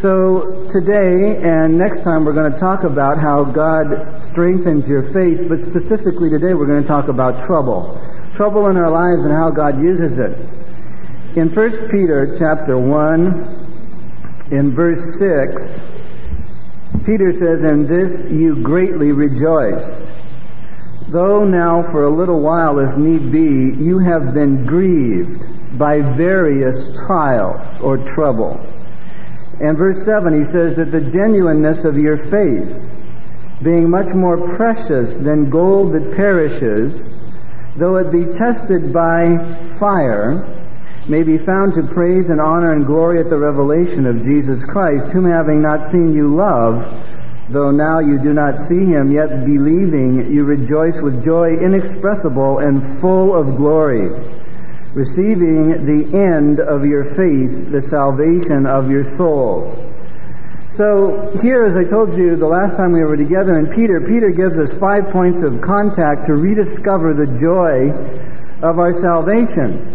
So today and next time we're going to talk about how God strengthens your faith, but specifically today we're going to talk about trouble. Trouble in our lives and how God uses it. In 1 Peter chapter 1, in verse 6, Peter says, In this you greatly rejoice. Though now for a little while, if need be, you have been grieved by various trials or trouble and verse 7, he says that the genuineness of your faith, being much more precious than gold that perishes, though it be tested by fire, may be found to praise and honor and glory at the revelation of Jesus Christ, whom having not seen you love, though now you do not see him, yet believing you rejoice with joy inexpressible and full of glory receiving the end of your faith, the salvation of your soul. So here, as I told you the last time we were together in Peter, Peter gives us five points of contact to rediscover the joy of our salvation.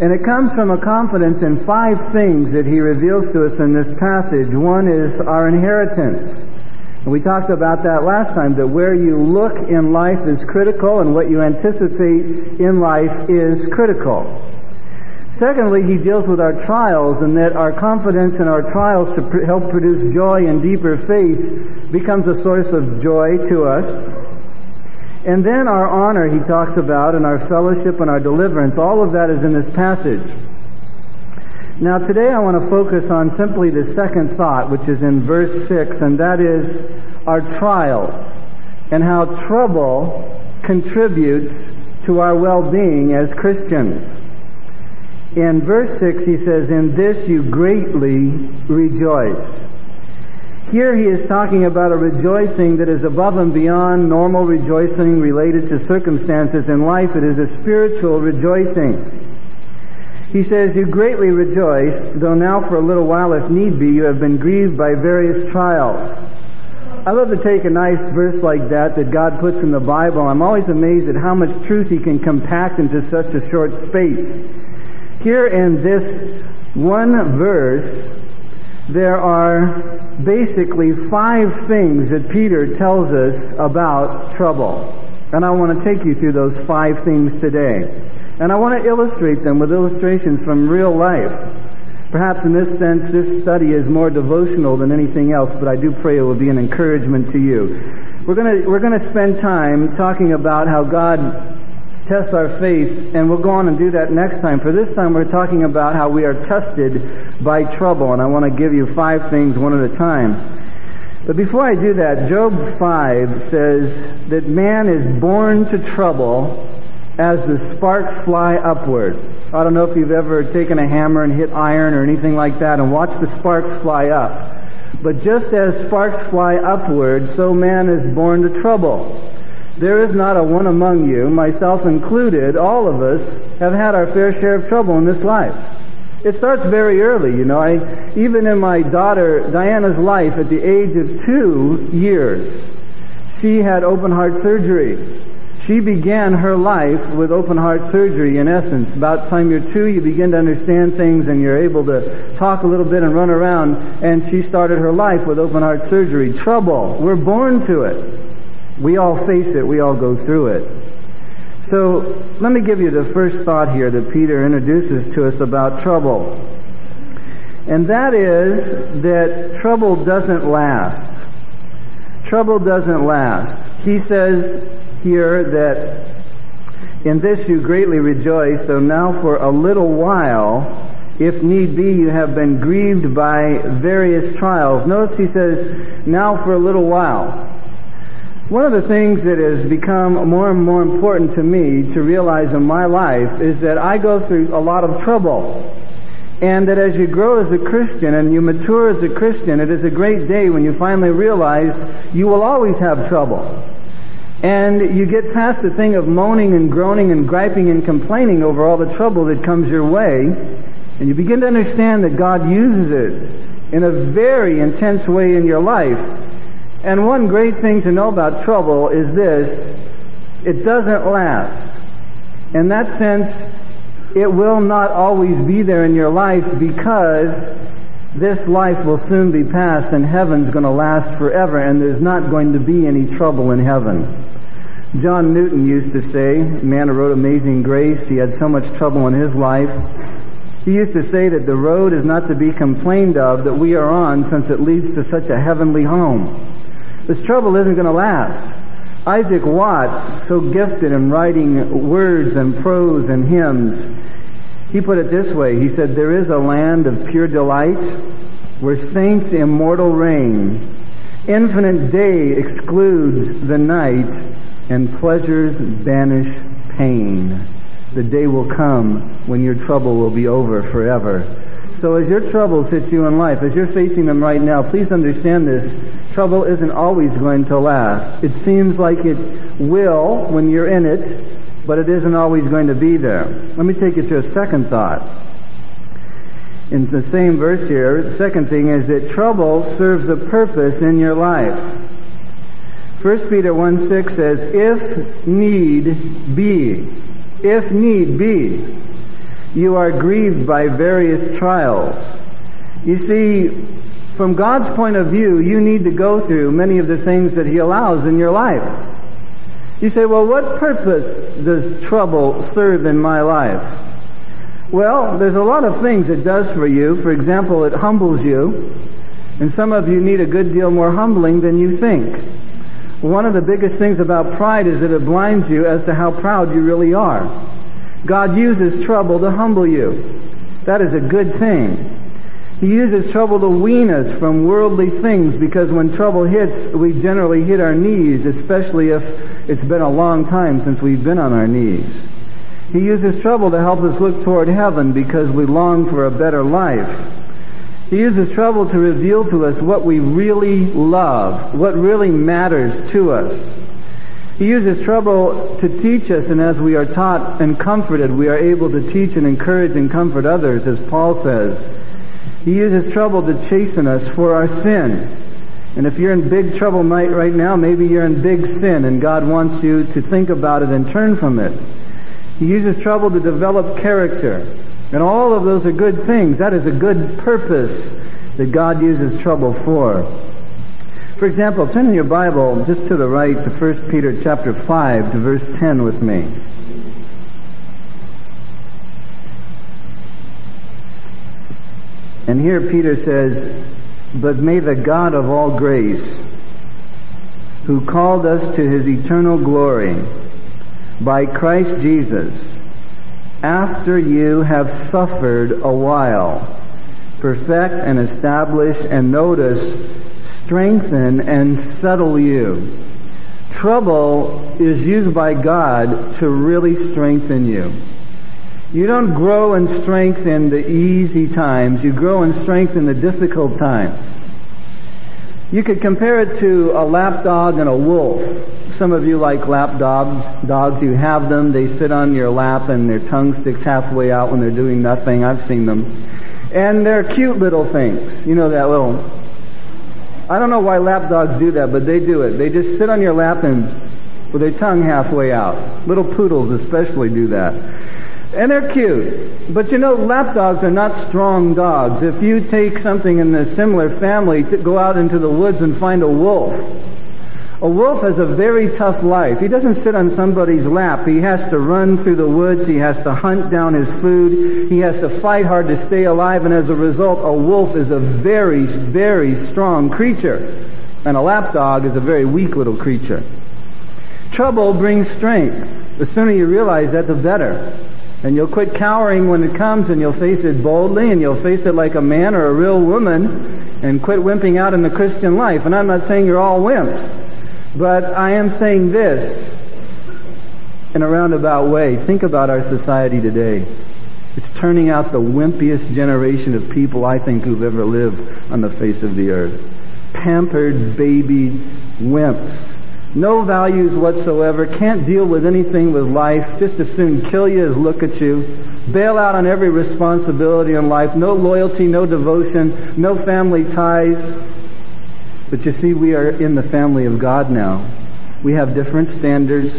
And it comes from a confidence in five things that he reveals to us in this passage. One is our inheritance. And we talked about that last time, that where you look in life is critical and what you anticipate in life is critical. Secondly, he deals with our trials and that our confidence in our trials to pr- help produce joy and deeper faith becomes a source of joy to us. And then our honor he talks about and our fellowship and our deliverance. All of that is in this passage. Now today I want to focus on simply the second thought, which is in verse 6, and that is our trials and how trouble contributes to our well-being as Christians. In verse 6 he says, In this you greatly rejoice. Here he is talking about a rejoicing that is above and beyond normal rejoicing related to circumstances in life. It is a spiritual rejoicing. He says, You greatly rejoice, though now for a little while, if need be, you have been grieved by various trials. I love to take a nice verse like that that God puts in the Bible. I'm always amazed at how much truth He can compact into such a short space. Here in this one verse, there are basically five things that Peter tells us about trouble. And I want to take you through those five things today. And I want to illustrate them with illustrations from real life. Perhaps in this sense, this study is more devotional than anything else, but I do pray it will be an encouragement to you. We're going to, we're going to spend time talking about how God tests our faith, and we'll go on and do that next time. For this time, we're talking about how we are tested by trouble, and I want to give you five things one at a time. But before I do that, Job 5 says that man is born to trouble as the sparks fly upward. I don't know if you've ever taken a hammer and hit iron or anything like that and watched the sparks fly up. But just as sparks fly upward, so man is born to trouble. There is not a one among you, myself included, all of us have had our fair share of trouble in this life. It starts very early, you know. I, even in my daughter Diana's life, at the age of two years, she had open heart surgery. She began her life with open heart surgery, in essence. About the time you're two, you begin to understand things and you're able to talk a little bit and run around. And she started her life with open heart surgery. Trouble. We're born to it. We all face it. We all go through it. So let me give you the first thought here that Peter introduces to us about trouble. And that is that trouble doesn't last. Trouble doesn't last. He says here that in this you greatly rejoice, though now for a little while, if need be, you have been grieved by various trials. Notice he says, now for a little while. One of the things that has become more and more important to me to realize in my life is that I go through a lot of trouble. And that as you grow as a Christian and you mature as a Christian, it is a great day when you finally realize you will always have trouble. And you get past the thing of moaning and groaning and griping and complaining over all the trouble that comes your way, and you begin to understand that God uses it in a very intense way in your life. And one great thing to know about trouble is this, it doesn't last. In that sense, it will not always be there in your life because this life will soon be past and heaven's going to last forever and there's not going to be any trouble in heaven. John Newton used to say, man who wrote Amazing Grace, he had so much trouble in his life. He used to say that the road is not to be complained of that we are on since it leads to such a heavenly home. This trouble isn't going to last. Isaac Watts, so gifted in writing words and prose and hymns, he put it this way. He said, There is a land of pure delight where saints immortal reign. Infinite day excludes the night and pleasures banish pain. The day will come when your trouble will be over forever. So as your troubles hit you in life, as you're facing them right now, please understand this. Trouble isn't always going to last. It seems like it will when you're in it, but it isn't always going to be there. Let me take you to a second thought. In the same verse here, the second thing is that trouble serves a purpose in your life. 1 Peter 1 6 says, If need be, if need be, you are grieved by various trials. You see, from God's point of view, you need to go through many of the things that He allows in your life. You say, well, what purpose does trouble serve in my life? Well, there's a lot of things it does for you. For example, it humbles you. And some of you need a good deal more humbling than you think. One of the biggest things about pride is that it blinds you as to how proud you really are. God uses trouble to humble you. That is a good thing. He uses trouble to wean us from worldly things because when trouble hits, we generally hit our knees, especially if it's been a long time since we've been on our knees. He uses trouble to help us look toward heaven because we long for a better life. He uses trouble to reveal to us what we really love, what really matters to us. He uses trouble to teach us, and as we are taught and comforted, we are able to teach and encourage and comfort others, as Paul says. He uses trouble to chasten us for our sin. And if you're in big trouble right now, maybe you're in big sin and God wants you to think about it and turn from it. He uses trouble to develop character. And all of those are good things. That is a good purpose that God uses trouble for. For example, turn in your Bible just to the right to 1 Peter chapter 5 to verse 10 with me. And here Peter says, But may the God of all grace, who called us to his eternal glory by Christ Jesus, after you have suffered a while, perfect and establish and notice, strengthen and settle you. Trouble is used by God to really strengthen you. You don't grow in strength in the easy times. You grow in strength in the difficult times. You could compare it to a lapdog and a wolf. Some of you like lap dogs. Dogs, you have them. They sit on your lap and their tongue sticks halfway out when they're doing nothing. I've seen them. And they're cute little things. You know that little... I don't know why lap dogs do that, but they do it. They just sit on your lap and with their tongue halfway out. Little poodles especially do that. And they're cute. But you know, lap dogs are not strong dogs. If you take something in a similar family, to go out into the woods and find a wolf. A wolf has a very tough life. He doesn't sit on somebody's lap. He has to run through the woods. He has to hunt down his food. He has to fight hard to stay alive. And as a result, a wolf is a very, very strong creature. And a lapdog is a very weak little creature. Trouble brings strength. The sooner you realize that, the better. And you'll quit cowering when it comes and you'll face it boldly and you'll face it like a man or a real woman and quit wimping out in the Christian life. And I'm not saying you're all wimps, but I am saying this in a roundabout way. Think about our society today. It's turning out the wimpiest generation of people I think who've ever lived on the face of the earth. Pampered baby wimps no values whatsoever, can't deal with anything with life, just as soon kill you as look at you, bail out on every responsibility in life, no loyalty, no devotion, no family ties. But you see, we are in the family of God now. We have different standards.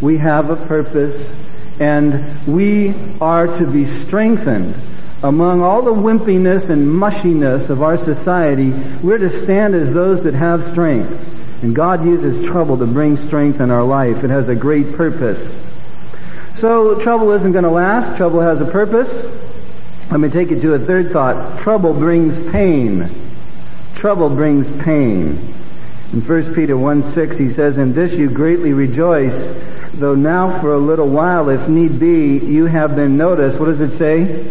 We have a purpose. And we are to be strengthened among all the wimpiness and mushiness of our society, we're to stand as those that have strength. And God uses trouble to bring strength in our life. It has a great purpose. So trouble isn't going to last. Trouble has a purpose. Let me take you to a third thought. Trouble brings pain. Trouble brings pain. In 1 Peter 1 6, he says, In this you greatly rejoice, though now for a little while, if need be, you have been noticed. What does it say?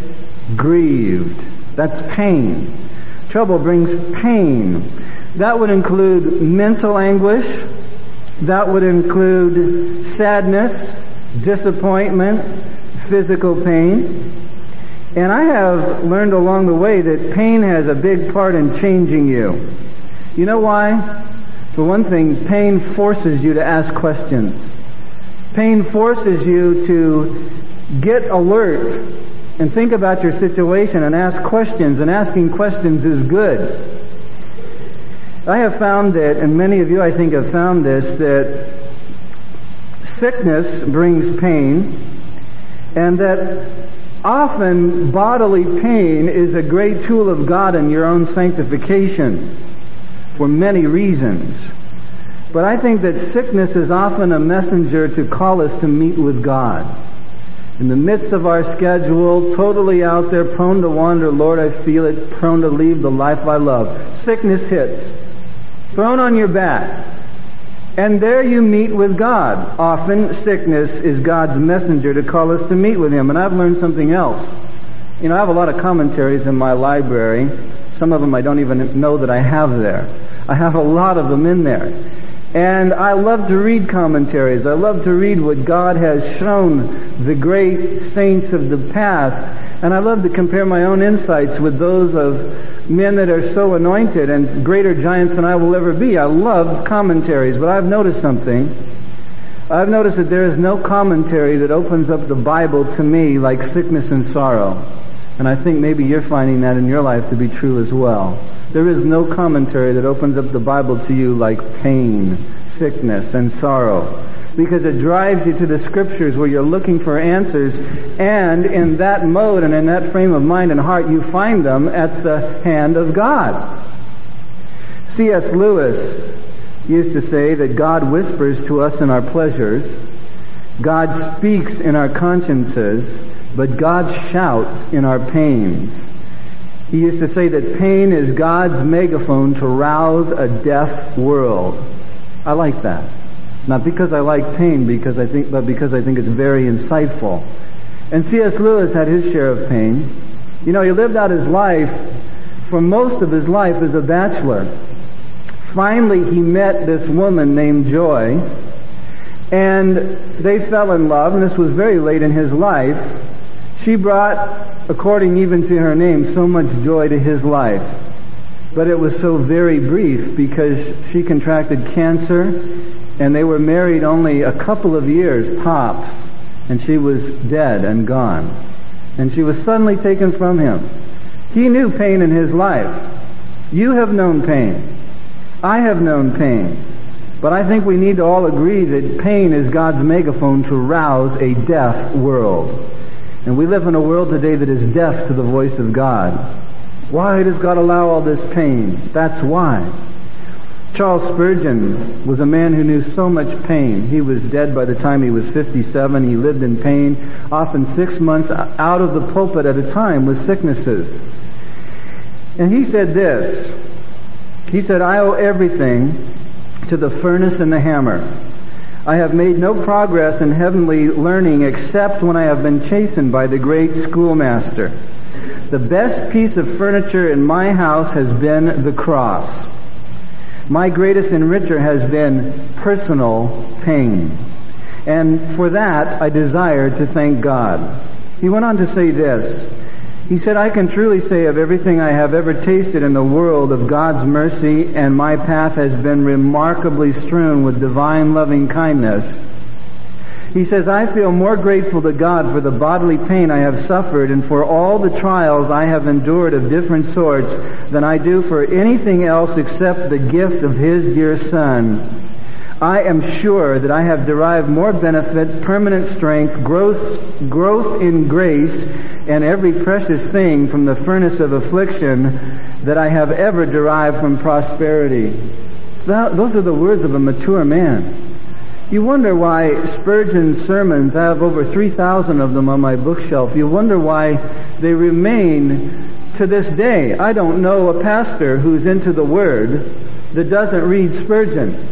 Grieved. That's pain. Trouble brings pain. That would include mental anguish. That would include sadness, disappointment, physical pain. And I have learned along the way that pain has a big part in changing you. You know why? For one thing, pain forces you to ask questions. Pain forces you to get alert and think about your situation and ask questions, and asking questions is good. I have found that, and many of you I think have found this, that sickness brings pain, and that often bodily pain is a great tool of God in your own sanctification for many reasons. But I think that sickness is often a messenger to call us to meet with God. In the midst of our schedule, totally out there, prone to wander, Lord, I feel it, prone to leave the life I love. Sickness hits. Thrown on your back. And there you meet with God. Often sickness is God's messenger to call us to meet with Him. And I've learned something else. You know, I have a lot of commentaries in my library. Some of them I don't even know that I have there. I have a lot of them in there. And I love to read commentaries. I love to read what God has shown the great saints of the past. And I love to compare my own insights with those of men that are so anointed and greater giants than I will ever be. I love commentaries, but I've noticed something. I've noticed that there is no commentary that opens up the Bible to me like sickness and sorrow. And I think maybe you're finding that in your life to be true as well. There is no commentary that opens up the Bible to you like pain, sickness, and sorrow. Because it drives you to the scriptures where you're looking for answers, and in that mode and in that frame of mind and heart, you find them at the hand of God. C.S. Lewis used to say that God whispers to us in our pleasures, God speaks in our consciences, but God shouts in our pains. He used to say that pain is God's megaphone to rouse a deaf world. I like that. Not because I like pain, because I think, but because I think it's very insightful. And C.S. Lewis had his share of pain. You know, he lived out his life for most of his life as a bachelor. Finally, he met this woman named Joy, and they fell in love, and this was very late in his life. She brought, according even to her name, so much joy to his life. But it was so very brief because she contracted cancer and they were married only a couple of years tops and she was dead and gone. And she was suddenly taken from him. He knew pain in his life. You have known pain. I have known pain. But I think we need to all agree that pain is God's megaphone to rouse a deaf world. And we live in a world today that is deaf to the voice of God. Why does God allow all this pain? That's why. Charles Spurgeon was a man who knew so much pain. He was dead by the time he was 57. He lived in pain, often six months out of the pulpit at a time with sicknesses. And he said this. He said, I owe everything to the furnace and the hammer. I have made no progress in heavenly learning except when I have been chastened by the great schoolmaster. The best piece of furniture in my house has been the cross. My greatest enricher has been personal pain. And for that, I desire to thank God. He went on to say this. He said, I can truly say of everything I have ever tasted in the world of God's mercy, and my path has been remarkably strewn with divine loving kindness. He says, I feel more grateful to God for the bodily pain I have suffered and for all the trials I have endured of different sorts than I do for anything else except the gift of His dear Son. I am sure that I have derived more benefit, permanent strength, growth, growth in grace, and every precious thing from the furnace of affliction that I have ever derived from prosperity. those are the words of a mature man. You wonder why Spurgeon's sermons, I have over 3,000 of them on my bookshelf. You wonder why they remain to this day. I don't know a pastor who's into the Word that doesn't read Spurgeon.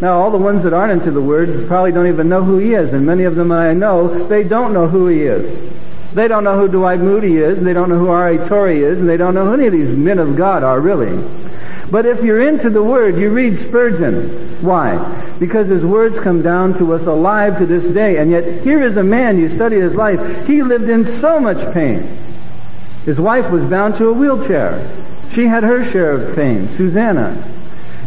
Now, all the ones that aren't into the Word probably don't even know who he is, and many of them I know, they don't know who he is. They don't know who Dwight Moody is, and they don't know who R.A. Torrey is, and they don't know who any of these men of God are, really. But if you're into the Word, you read Spurgeon. Why? Because his words come down to us alive to this day. And yet, here is a man, you study his life, he lived in so much pain. His wife was bound to a wheelchair. She had her share of pain, Susanna.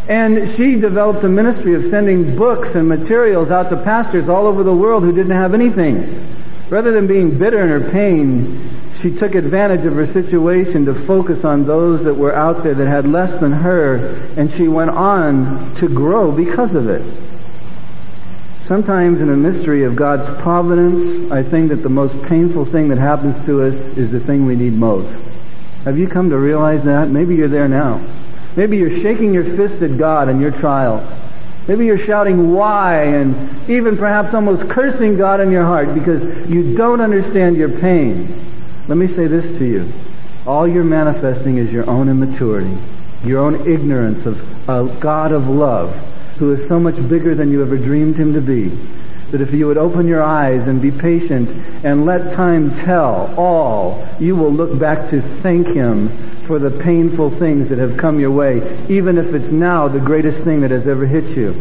And she developed a ministry of sending books and materials out to pastors all over the world who didn't have anything. Rather than being bitter in her pain, she took advantage of her situation to focus on those that were out there that had less than her, and she went on to grow because of it. Sometimes in a mystery of God's providence, I think that the most painful thing that happens to us is the thing we need most. Have you come to realize that? Maybe you're there now. Maybe you're shaking your fist at God in your trials. Maybe you're shouting why and even perhaps almost cursing God in your heart because you don't understand your pain. Let me say this to you. All you're manifesting is your own immaturity, your own ignorance of a God of love who is so much bigger than you ever dreamed him to be. That if you would open your eyes and be patient and let time tell all, you will look back to thank him for the painful things that have come your way, even if it's now the greatest thing that has ever hit you.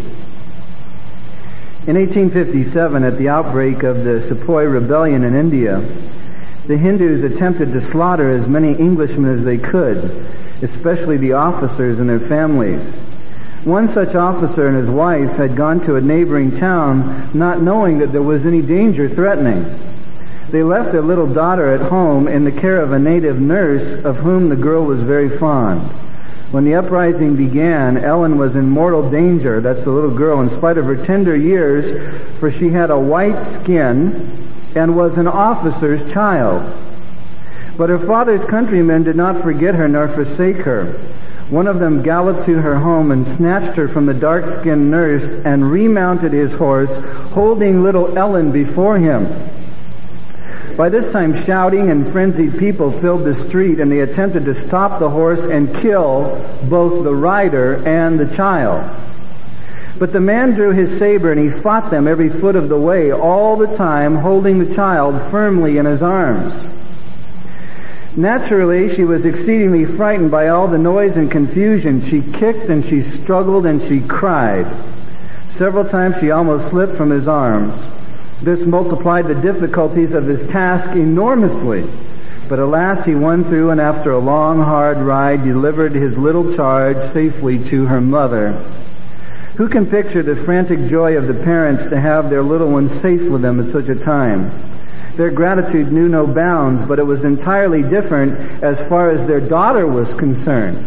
In 1857, at the outbreak of the Sepoy Rebellion in India, the Hindus attempted to slaughter as many Englishmen as they could, especially the officers and their families. One such officer and his wife had gone to a neighboring town not knowing that there was any danger threatening. They left their little daughter at home in the care of a native nurse of whom the girl was very fond. When the uprising began, Ellen was in mortal danger, that's the little girl, in spite of her tender years, for she had a white skin and was an officer's child. But her father's countrymen did not forget her nor forsake her. One of them galloped to her home and snatched her from the dark-skinned nurse and remounted his horse, holding little Ellen before him. By this time, shouting and frenzied people filled the street, and they attempted to stop the horse and kill both the rider and the child. But the man drew his saber and he fought them every foot of the way, all the time holding the child firmly in his arms. Naturally, she was exceedingly frightened by all the noise and confusion. She kicked and she struggled and she cried. Several times she almost slipped from his arms. This multiplied the difficulties of his task enormously. But alas, he won through and after a long, hard ride delivered his little charge safely to her mother. Who can picture the frantic joy of the parents to have their little one safe with them at such a time? Their gratitude knew no bounds, but it was entirely different as far as their daughter was concerned.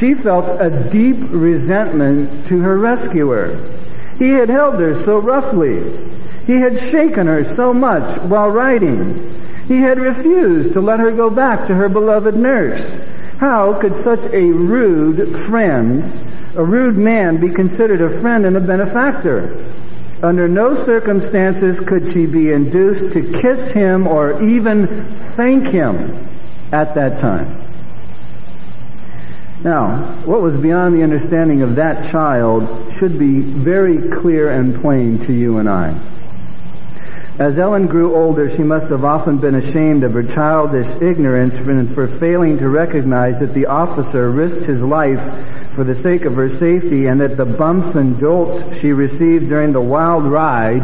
She felt a deep resentment to her rescuer. He had held her so roughly. He had shaken her so much while riding. He had refused to let her go back to her beloved nurse. How could such a rude friend a rude man be considered a friend and a benefactor? Under no circumstances could she be induced to kiss him or even thank him at that time. Now, what was beyond the understanding of that child should be very clear and plain to you and I. As Ellen grew older, she must have often been ashamed of her childish ignorance and for failing to recognize that the officer risked his life for the sake of her safety and that the bumps and jolts she received during the wild ride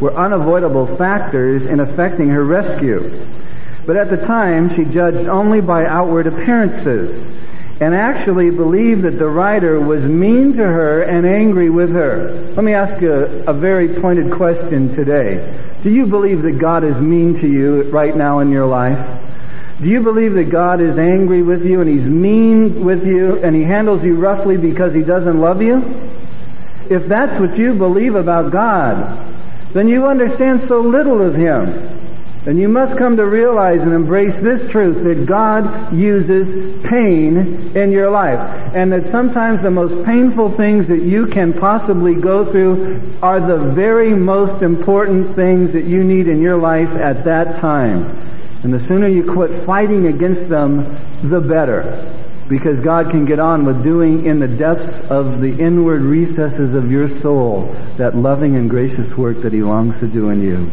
were unavoidable factors in affecting her rescue. But at the time, she judged only by outward appearances and actually believed that the rider was mean to her and angry with her. Let me ask you a, a very pointed question today. Do you believe that God is mean to you right now in your life? Do you believe that God is angry with you and He's mean with you and He handles you roughly because He doesn't love you? if that's what you believe about God, then you understand so little of Him. And you must come to realize and embrace this truth that God uses pain in your life. And that sometimes the most painful things that you can possibly go through are the very most important things that you need in your life at that time. And the sooner you quit fighting against them, the better. Because God can get on with doing in the depths of the inward recesses of your soul that loving and gracious work that He longs to do in you.